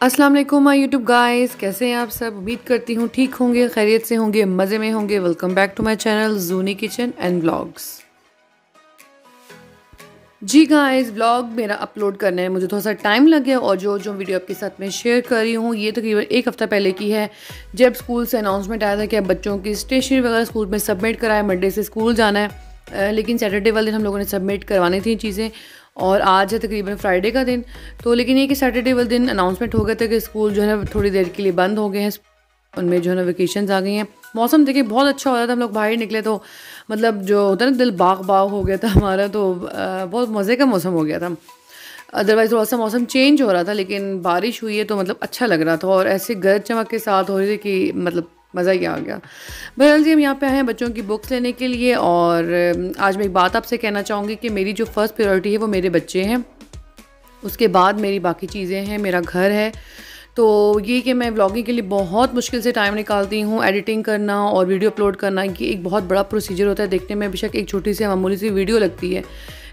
अस्सलाम वालेकुम, my YouTube guys. कैसे हैं आप सब? उम्मीद करती हूँ ठीक होंगे, खैरियत से होंगे, मज़े में होंगे। Welcome back to my channel Juni kitchen and vlogs ji guys vlog मेरा अपलोड करने में मुझे थोड़ा सा टाइम लग गया और जो जो वीडियो आपके साथ में शेयर कर रही हूँ, ये तकरीबन एक हफ़्ता पहले की है। जब स्कूल से अनाउंसमेंट आया था कि अब बच्चों की स्टेशनरी वगैरह स्कूल में सबमिट कराए मंडे से स्कूल जाना है। लेकिन सैटरडे वाले दिन हम लोगों ने सबमिट करवानी थी चीज़ें। और आज है तकरीबन फ्राइडे का दिन। तो लेकिन ये कि सैटरडे वाले दिन अनाउंसमेंट हो गया था कि स्कूल जो है थोड़ी देर के लिए बंद हो गए हैं। उनमें जो है ना वेकेशन आ गई हैं। मौसम देखिए बहुत अच्छा हो रहा था, हम लोग बाहर निकले तो मतलब जो होता है ना, दिल बाग बाग हो गया था हमारा तो बहुत मज़े का मौसम हो गया था। अदरवाइज़ थोड़ा सा मौसम चेंज हो रहा था, लेकिन बारिश हुई है तो मतलब अच्छा लग रहा था। और ऐसे गरज चमक के साथ हो रही थी कि मतलब मज़ा ही आ गया। बहरहाल जी, हम यहाँ पे आए हैं बच्चों की बुक्स लेने के लिए और आज मैं एक बात आपसे कहना चाहूँगी कि मेरी जो फ़र्स्ट प्रायोरिटी है वो मेरे बच्चे हैं। उसके बाद मेरी बाकी चीज़ें हैं, मेरा घर है। तो ये कि मैं व्लॉगिंग के लिए बहुत मुश्किल से टाइम निकालती हूँ एडिटिंग करना और वीडियो अपलोड करना, ये एक बहुत बड़ा प्रोसीजर होता है। देखने में बेशक एक छोटी सी, मामूली सी वीडियो लगती है।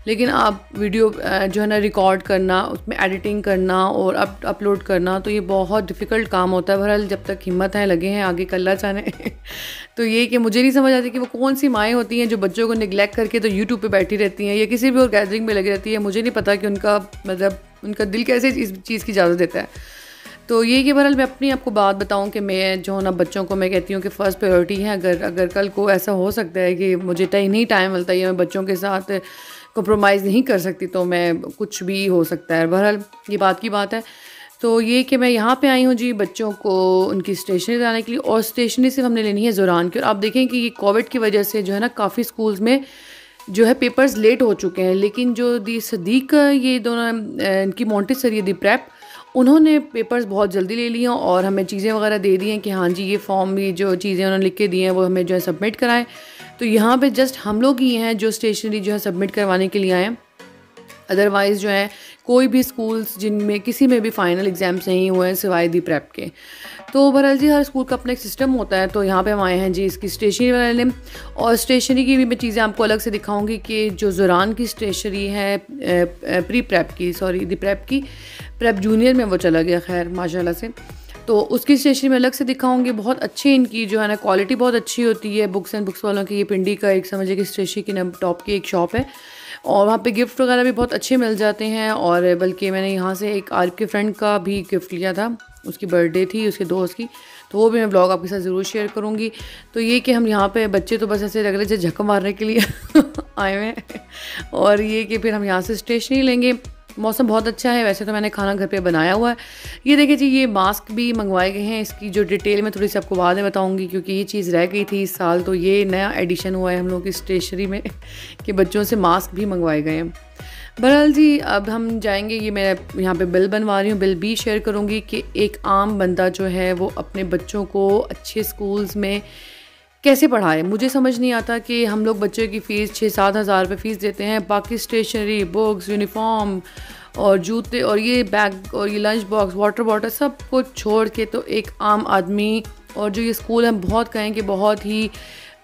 लेकिन आप वीडियो जो है ना रिकॉर्ड करना, उसमें एडिटिंग करना और अप अपलोड करना तो ये बहुत डिफ़िकल्ट काम होता है। बहरहाल, जब तक हिम्मत है, लगे हैं, आगे कल्ला चाहने तो ये कि मुझे नहीं समझ आती कि वो कौन सी माएँ होती हैं जो बच्चों को निगलेक्ट करके तो यूट्यूब पर बैठी रहती हैं, या किसी भी और गैदरिंग में लगी रहती है। मुझे नहीं पता कि उनका मतलब उनका दिल कैसे इस चीज़ की इजाज़त देता है। तो ये कि बहरहाल, मैं अपनी आपको बात बताऊँ कि मैं, जो ना, बच्चों को मैं कहती हूँ कि फ़र्स्ट प्रायोरिटी है। अगर अगर कल को ऐसा हो सकता है कि मुझे टाइम, नहीं टाइम मिलता है मैं बच्चों के साथ कॉम्प्रोमाइज़ नहीं कर सकती तो मैं कुछ भी हो सकता है। बहरहाल, ये बात की बात है। तो ये कि मैं यहाँ पे आई हूँ जी बच्चों को उनकी स्टेशनरी लाने के लिए, और स्टेशनरी सिर्फ़ हमने लेनी है ज़ुरान की। और आप देखें कि ये कोविड की वजह से जो है ना, काफ़ी स्कूल्स में जो है पेपर्स लेट हो चुके हैं, लेकिन जो दी सदीक ये दोनों इनकी मोन्टेसरी दी प्रैप उन्होंने पेपर्स बहुत जल्दी ले लिए और हमें चीज़ें वगैरह दे दी हैं कि हाँ जी, ये फॉर्म भी जो चीज़ें उन्होंने लिख के दी हैं, वो हमें जो है सबमिट कराएँ। तो यहाँ पे जस्ट हम लोग ही हैं जो स्टेशनरी जो है सबमिट करवाने के लिए आए हैं। अदरवाइज़ जो है, कोई भी स्कूल्स जिनमें किसी में भी फाइनल एग्ज़ाम्स नहीं हुए हैं सिवाय दी प्रेप के। तो बहरहाल जी, हर स्कूल का अपना एक सिस्टम होता है तो यहाँ पे हम आए हैं जी इसकी स्टेशनरी वाले और स्टेशनरी की भी मैं चीज़ें आपको अलग से दिखाऊँगी कि जो ज़ुरान की स्टेशनरी है प्री प्रेप की सॉरी दी प्रेप की प्रेप जूनियर में वो चला गया, खैर, माशाल्लाह से। तो उसकी स्टेशनरी में अलग से दिखाऊँगी। बहुत अच्छी इनकी जो है ना क्वालिटी बहुत अच्छी होती है। बुक्स एंड बुक्स वालों की ये पिंडी का एक समझिए कि स्टेशनरी की टॉप की एक शॉप है। और वहाँ पे गिफ्ट वगैरह भी बहुत अच्छे मिल जाते हैं। और बल्कि मैंने यहाँ से एक आरिफ के फ्रेंड का भी गिफ्ट लिया था। उसकी बर्थडे थी, उसके दोस्त की। तो वो भी मैं ब्लॉग आपके साथ ज़रूर शेयर करूँगी। तो ये कि हम यहाँ पे बच्चे तो बस ऐसे लग रहे थे झक मारने के लिए आए हुए हैं। और ये कि फिर हम यहाँ से स्टेशनरी लेंगे। मौसम बहुत अच्छा है, वैसे तो मैंने खाना घर पे बनाया हुआ है। ये देखिए जी, ये मास्क भी मंगवाए गए हैं, इसकी जो डिटेल में थोड़ी सी आपको बाद में बताऊँगी, क्योंकि ये चीज़ रह गई थी इस साल तो ये नया एडिशन हुआ है हम लोग की स्टेशनरी में, कि बच्चों से मास्क भी मंगवाए गए हैं। बहरहाल जी, अब हम जाएँगे, ये मैं यहाँ पे बिल बनवा रही हूँ, बिल भी शेयर करूँगी कि एक आम बंदा जो है, वो अपने बच्चों को अच्छे स्कूल्स में कैसे पढ़ाए? मुझे समझ नहीं आता कि हम लोग बच्चे की फ़ीस छः सात हज़ार रुपये फ़ीस देते हैं। बाकी स्टेशनरी बुक्स यूनिफॉर्म और जूते और ये बैग और ये लंच बॉक्स वाटर बॉटल सब कुछ छोड़ के तो एक आम आदमी और जो ये स्कूल हम बहुत कहें कि बहुत ही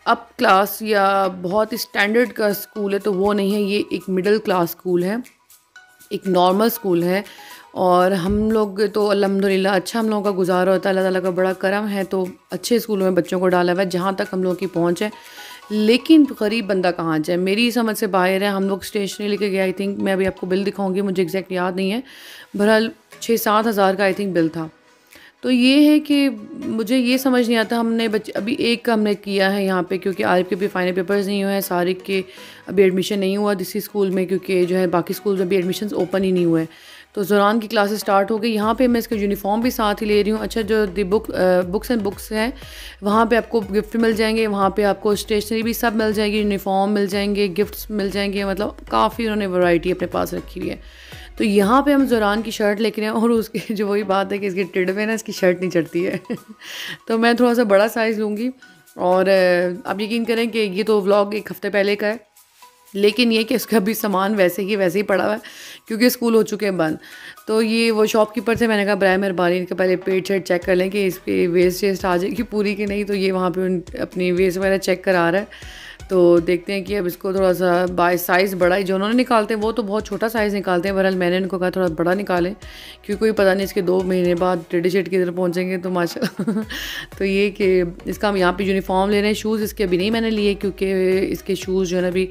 अप क्लास या बहुत ही स्टैंडर्ड का स्कूल है तो वो नहीं है। ये एक मिडिल क्लास स्कूल है, एक नॉर्मल स्कूल है। और हम लोग तो अलहमदिल्ला अच्छा हम लोगों का गुजारा होता है, अल्लाह ताला का बड़ा करम है तो अच्छे स्कूलों में बच्चों को डाला हुआ है, जहाँ तक हम लोगों की पहुँच है। लेकिन गरीब बंदा कहाँ जाए? मेरी समझ से बाहर है, हम लोग स्टेशनरी लेके गए आई थिंक मैं अभी आपको बिल दिखाऊँगी, मुझे एग्जैक्ट याद नहीं है। बहरहाल छः सात हज़ार का आई थिंक बिल था। तो ये है कि मुझे ये समझ नहीं आता, हमने बच्चे अभी एक का हमने किया है यहाँ पे, क्योंकि आरिफ के भी फाइनल पेपर्स नहीं हुए हैं, सारिक के अभी एडमिशन नहीं हुआ दिसी स्कूल में, क्योंकि जो है बाकी स्कूल में भी एडमिशन ओपन ही नहीं हुए तो ज़ुरान की क्लासेस स्टार्ट हो गई। यहाँ पे मैं इसका यूनिफॉर्म भी साथ ही ले रही हूँ। अच्छा जो the book books and books हैं, वहाँ पे आपको गिफ्ट मिल जाएँगे, वहाँ पे आपको स्टेशनरी भी सब मिल जाएगी, यूनिफॉर्म मिल जाएँगे, गिफ्ट्स मिल जाएँगे मतलब काफ़ी उन्होंने वैरायटी अपने पास रखी हुई है। तो यहाँ पे हम ज़ुरान की शर्ट लेके हैं और उसकी जो वही बात है कि इसके टिड में ना इसकी शर्ट नहीं चढ़ती है। तो मैं थोड़ा सा बड़ा साइज़ लूँगी और आप यकीन करें कि ये तो व्लॉग एक हफ़्ते पहले का है। लेकिन ये कि उसका भी सामान वैसे ही वैसे ही पड़ा हुआ है, क्योंकि स्कूल हो चुके हैं बंद। तो ये वो शॉपकीपर से मैंने कहा बरए मेहरबानी, इनके पहले पेट शेट चेक कर लें कि इस पर वेस्ट वेस्ट आ जाएगी पूरी कि नहीं? तो ये वहाँ पे अपनी वेस्ट वगैरह चेक करा रहा है। तो देखते हैं कि अब इसको थोड़ा सा बाय साइज़ बड़ा ही जो उन्होंने निकालते हैं, वो तो बहुत छोटा साइज़ निकालते हैं, बहरहाल मैंने इनको कहा थोड़ा बड़ा निकालें, क्योंकि कोई पता नहीं इसके दो महीने बाद टेडी शेड की तरफ़ पहुँचेंगे तो माशा तो ये कि इसका हम यहाँ पे यूनिफॉर्म ले रहे हैं शूज़ इसके अभी नहीं मैंने लिए, क्योंकि इसके शूज़ जो है ना अभी,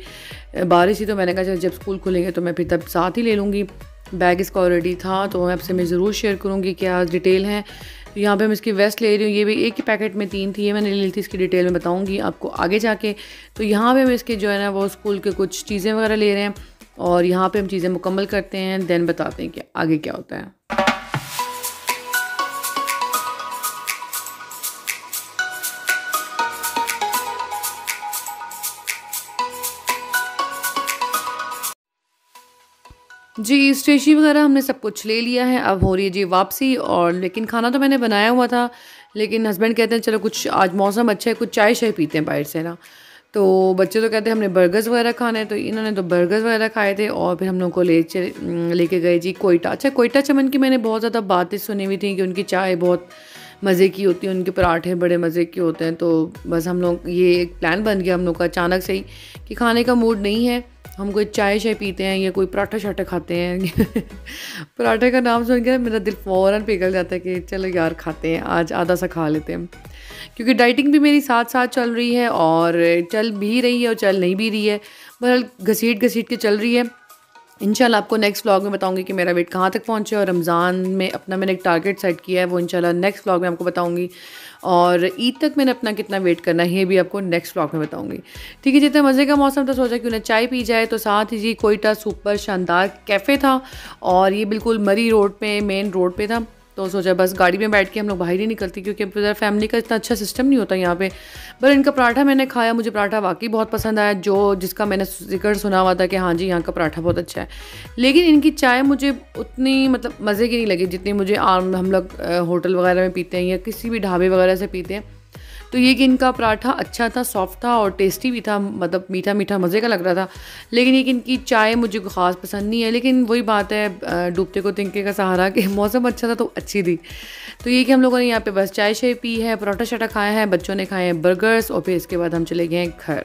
बारिश ही तो मैंने कहा जब स्कूल खुलेंगे तो मैं फिर तब साथ ही ले लूँगी। बैग इसका ऑलरेडी था तो मैं आपसे मैं ज़रूर शेयर करूँगी क्या डिटेल है। यहाँ पे हम इसकी वेस्ट ले रही हूँ, ये भी एक ही पैकेट में तीन थी, ये मैंने ले ली थी, इसकी डिटेल में बताऊँगी आपको आगे जाके। तो यहाँ पे हम इसके जो है ना, वो स्कूल के कुछ चीज़ें वगैरह ले रहे हैं और यहाँ पे हम चीज़ें मुकम्मल करते हैं देन बताते हैं कि आगे क्या होता है। जी, स्टेशनरी वगैरह हमने सब कुछ ले लिया है, अब हो रही है जी वापसी और लेकिन खाना तो मैंने बनाया हुआ था, लेकिन हस्बैंड कहते हैं चलो कुछ आज मौसम अच्छा है, कुछ चाय-शाय पीते हैं बाहर से ना। तो बच्चे तो कहते हैं हमने बर्गर्स वगैरह खाने हैं, तो इन्होंने तो बर्गर्स वगैरह खाए थे और फिर हम लोग को ले लेके गए जी कोयटा। अच्छा कोयटा चमन की मैंने बहुत ज़्यादा बातें सुनी हुई थी कि उनकी चाय बहुत मज़े की होती है, उनके पराठे बड़े मज़े के होते हैं, तो बस हम लोग ये एक प्लान बन गया हम लोग का अचानक से ही कि खाने का मूड नहीं है हम कोई चाय शाय पीते हैं या कोई पराठा शाठा खाते हैं। पराठे का नाम सुन के मेरा दिल फ़ौर पिघल जाता है कि चलो यार खाते हैं, आज आधा सा खा लेते हैं। क्योंकि डाइटिंग भी मेरी साथ साथ चल रही है और चल भी रही है और चल नहीं भी रही है, बहरहाल घसीट घसीट के चल रही है। इंशाल्लाह आपको नेक्स्ट व्लॉग में बताऊँगी कि मेरा वेट कहाँ तक पहुँचे और रमज़ान में अपना मैंने एक टारगेट सेट किया है, वो इंशाल्लाह नेक्स्ट व्लॉग में आपको बताऊँगी। और ईद तक मैंने अपना कितना वेट करना है, ये भी आपको नेक्स्ट व्लॉग में बताऊँगी। ठीक है जितना मज़े का मौसम था, सोचा कि उन्हें चाय पी जाए तो साथ ही जी कोयटा सुपर शानदार कैफ़े था और ये बिल्कुल मरी रोड पर मेन रोड पर था। तो सोचा बस गाड़ी में बैठ के हम लोग बाहर ही निकलते क्योंकि फैमिली का इतना अच्छा सिस्टम नहीं होता यहाँ पे। पर इनका पराठा मैंने खाया, मुझे पराठा वाकई बहुत पसंद आया, जो जिसका मैंने ज़िक्र सुना हुआ था कि हाँ जी, यहाँ का पराठा बहुत अच्छा है। लेकिन इनकी चाय मुझे उतनी मतलब मज़े की नहीं लगी जितनी मुझे आम हम लोग होटल वगैरह में पीते हैं या किसी भी ढाबे वगैरह से पीते हैं। तो ये कि इनका पराठा अच्छा था सॉफ्ट था और टेस्टी भी था मतलब मीठा मीठा मज़े का लग रहा था। लेकिन ये कि इनकी चाय मुझे ख़ास पसंद नहीं है, लेकिन वही बात है डूबते को तिनके का सहारा कि मौसम अच्छा था तो अच्छी थी। तो ये कि हम लोगों ने यहाँ पर बस चाय शाय पी है, पराठा शराठा खाया है, बच्चों ने खाए हैं बर्गर्स और फिर इसके बाद हम चले गए हैं घर।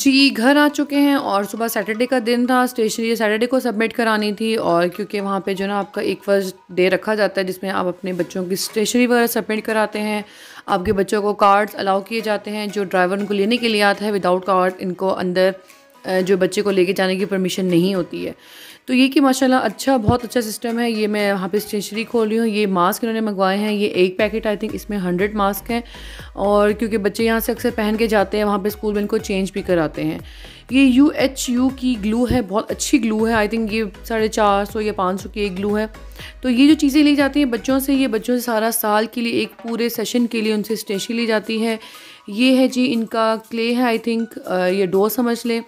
जी, घर आ चुके हैं और सुबह सैटरडे का दिन था, स्टेशनरी सैटरडे को सबमिट करानी थी और क्योंकि वहाँ पे जो ना आपका एक फ़र्स्ट डे रखा जाता है जिसमें आप अपने बच्चों की स्टेशनरी वगैरह सबमिट कराते हैं। आपके बच्चों को कार्ड्स अलाउ किए जाते हैं, जो ड्राइवर उनको लेने के लिए आता है विदाउट कार्ड इनको अंदर जो बच्चे को लेके जाने की परमिशन नहीं होती है। तो ये कि माशाल्लाह अच्छा बहुत अच्छा सिस्टम है, ये मैं यहाँ पे स्टेशनरी खोल रही हूँ, ये मास्क इन्होंने मंगवाए हैं, ये एक पैकेट आई थिंक इसमें हंड्रेड मास्क हैं और क्योंकि बच्चे यहाँ से अक्सर पहन के जाते हैं, वहाँ पे स्कूल में इनको चेंज भी कराते हैं। ये यू एच यू की ग्लू है, बहुत अच्छी ग्लू है आई थिंक ये साढ़े चार सौ या पाँच सौ की एक ग्लू है। तो ये जो चीज़ें ली जाती हैं बच्चों से, ये बच्चों से सारा साल के लिए, एक पूरे सेशन के लिए उनसे स्टेशनरी ली जाती है। ये है जी इनका क्ले है आई थिंक ये डो समझ लें।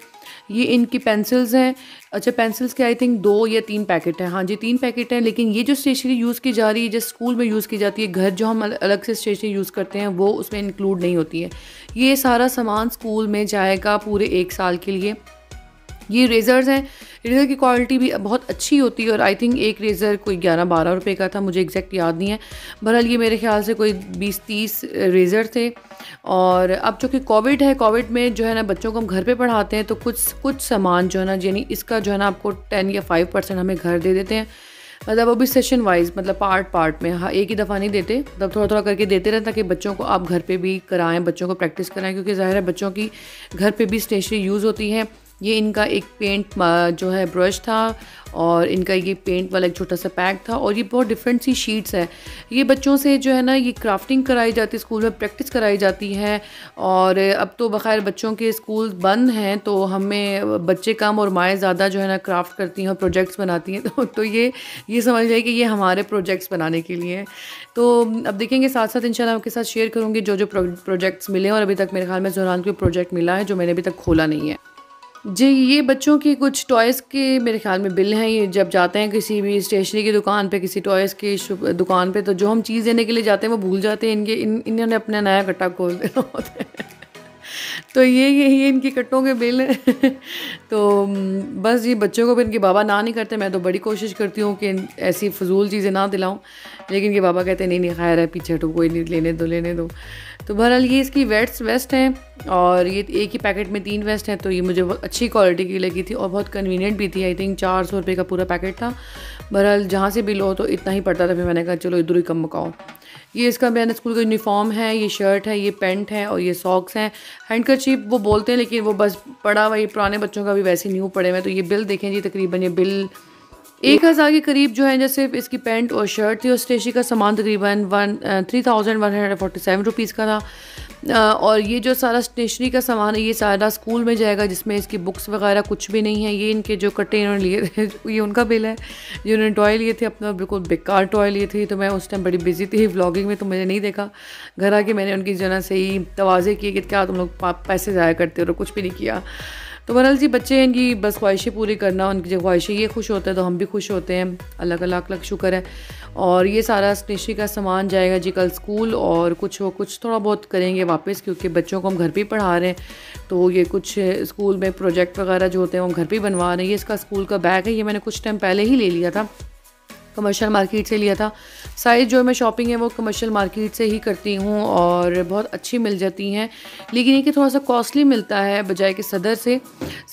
ये इनकी पेंसिल्स हैं। अच्छा पेंसिल्स के आई थिंक दो या तीन पैकेट हैं। हाँ जी, तीन पैकेट हैं, लेकिन ये जो स्टेशनरी यूज़ की जा रही है जो स्कूल में यूज़ की जाती है, घर जो हम अलग से स्टेशनरी यूज़ करते हैं, वो उसमें इंक्लूड नहीं होती है। ये सारा सामान स्कूल में जाएगा पूरे एक साल के लिए। ये रेज़र्स हैं। रेज़र की क्वालिटी भी बहुत अच्छी होती है और आई थिंक एक रेज़र कोई ग्यारह बारह रुपए का था, मुझे एग्जैक्ट याद नहीं है। बहरहाल ये मेरे ख्याल से कोई बीस तीस रेज़र थे। और अब चूँकि कोविड है कोविड में जो है ना, बच्चों को हम घर पे पढ़ाते हैं तो कुछ कुछ सामान जो है ना, यानी इसका जो है ना, आपको टेन या फाइव परसेंट हमें घर दे देते हैं। मतलब वो भी सेशन वाइज मतलब पार्ट पार्ट में। हाँ एक ही दफ़ा नहीं देते मतलब थोड़ा थोड़ा करके देते रहें ताकि बच्चों को आप घर पे भी कराएँ, बच्चों को प्रैक्टिस कराएँ, क्योंकि ज़ाहिर है बच्चों की घर पे भी स्टेशनरी यूज़ होती है। ये इनका एक पेंट जो है ब्रश था और इनका ये पेंट वाला एक छोटा सा पैक था और ये बहुत डिफरेंट सी शीट्स है। ये बच्चों से जो है ना ये क्राफ्टिंग कराई जाती है स्कूल में प्रैक्टिस कराई जाती है और अब तो बखैर बच्चों के स्कूल बंद हैं तो हमें बच्चे कम और माएँ ज़्यादा जो है ना क्राफ्ट करती हैं और प्रोजेक्ट्स बनाती हैं। तो तो ये ये समझ जाए कि ये हमारे प्रोजेक्ट्स बनाने के लिए तो अब देखेंगे साथ साथ इंशाल्लाह आपके साथ शेयर करूँगी जो जो प्रोजेक्ट्स मिले और अभी तक मेरे ख्याल में जोरान को प्रोजेक्ट मिला है जो मैंने अभी तक खोला नहीं है। जी, ये बच्चों की कुछ टॉयज़ के मेरे ख़्याल में बिल हैं। ये जब जाते हैं किसी भी स्टेशनरी की दुकान पे किसी टॉयज़ की दुकान पे तो जो हम चीज़ देने के लिए जाते हैं वो भूल जाते हैं। इनके इन इन्होंने अपना नया कट्टा खोल देना होता है। तो ये ये इनकी कट्टों के बिल तो बस ये बच्चों को भी इनके बाबा ना नहीं करते, मैं तो बड़ी कोशिश करती हूँ कि ऐसी फजूल चीज़ें ना दिलाऊँ, लेकिन इनके बाबा कहते नहीं नहीं, खैर है, पीछे हटो, कोई नहीं, लेने दो लेने दो। तो बहरहाल ये इसकी वेट्स वेस्ट हैं, और ये एक ही पैकेट में तीन वेस्ट हैं तो ये मुझे बहुत अच्छी क्वालिटी की लगी थी और बहुत कन्वीनियंट भी थी। आई थिंक चार सौ रुपये का पूरा पैकेट था। बहरहाल जहाँ से भी लो तो इतना ही पड़ता था, फिर मैंने कहा, चलो इधर ही कम मकाओ। ये इसका मैंने स्कूल का यूनिफॉर्म है, ये शर्ट है, ये पेंट है और ये सॉक्स हैं। हैंड चीप वो बोलते हैं, लेकिन वो बस पड़ा हुआ, ये पुराने बच्चों का भी वैसे न्यू पड़े हुए तो ये बिल देखें जी, तकरीबन ये बिल एक हज़ार के करीब जो है, जैसे इसकी पेंट और शर्ट थी, और स्टेशनरी का सामान तकरीबन one three thousand one hundred forty seven rupees का था। और ये जो सारा स्टेशनरी का सामान है, ये सारा स्कूल में जाएगा, जिसमें इसकी बुक्स वगैरह कुछ भी नहीं है, ये इनके जो कट्टे इन्होंने लिए थे, ये उनका बिल है। जो उन्होंने टॉय लिए थे, अपना बिल्कुल बेकार टॉय लिए थे तो मैं उस टाइम बड़ी बिज़ी थी व्लॉगिंग में तो मैंने नहीं देखा। घर आके मैंने उनकी जो ना सही तोज़े किए कि क्या तुम लोग पैसे ज़ाया करते हो और कुछ भी नहीं किया। तो बहरहाल जी, बच्चे इनकी बस ख्वाहिशें पूरी करना, उनकी जो ख्वाहिशें ये खुश होते हैं तो हम भी खुश होते हैं। का लाख लाख शुक्र है। और ये सारा स्टेशनरी का सामान जाएगा जी कल स्कूल और कुछ वो कुछ थोड़ा बहुत करेंगे वापस, क्योंकि बच्चों को हम घर पर पढ़ा रहे हैं। तो ये कुछ स्कूल में प्रोजेक्ट वगैरह जो होते हैं वो घर पर बनवा रहे हैं। ये इसका स्कूल का बैग है, ये मैंने कुछ टाइम पहले ही ले लिया था। कमर्शियल मार्केट से लिया था। साइज़ जो मैं शॉपिंग है वो कमर्शियल मार्केट से ही करती हूँ और बहुत अच्छी मिल जाती हैं। लेकिन ये कि थोड़ा सा कॉस्टली मिलता है बजाय कि सदर से,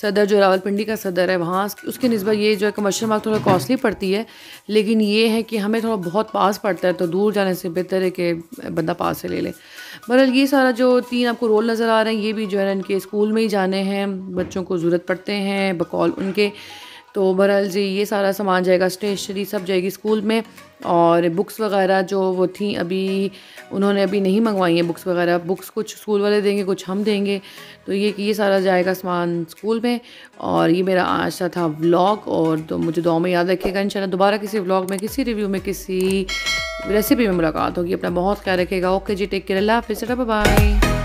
सदर जो रावलपिंडी का सदर है, वहाँ उसके नस्बत ये जो है कमर्शियल मार्केट थोड़ा कॉस्टली पड़ती है। लेकिन ये है कि हमें थोड़ा बहुत पास पड़ता है तो दूर जाने से बेहतर है कि बंदा पास से ले ले। बहरहाल ये सारा जो तीन आपको रोल नज़र आ रहे हैं, ये भी जो है इनके स्कूल में ही जाने हैं, बच्चों को ज़रूरत पड़ते हैं, बकौल उनके तो बहरहाल जी, ये सारा सामान जाएगा, स्टेशनरी सब जाएगी स्कूल में और बुक्स वगैरह जो वो थी अभी, उन्होंने अभी नहीं मंगवाई हैं बुक्स वगैरह। बुक्स कुछ स्कूल वाले देंगे, कुछ हम देंगे। तो ये ये सारा जाएगा सामान स्कूल में और ये मेरा आज का था व्लॉग और तो मुझे दो में याद रखिएगा। इंशाल्लाह दोबारा किसी व्लॉग में, किसी रिव्यू में, किसी रेसिपी में मुलाकात होगी। अपना बहुत ख्याल रखेगा ओके जी टेक केयर अल्लाह हाफिज़ बाय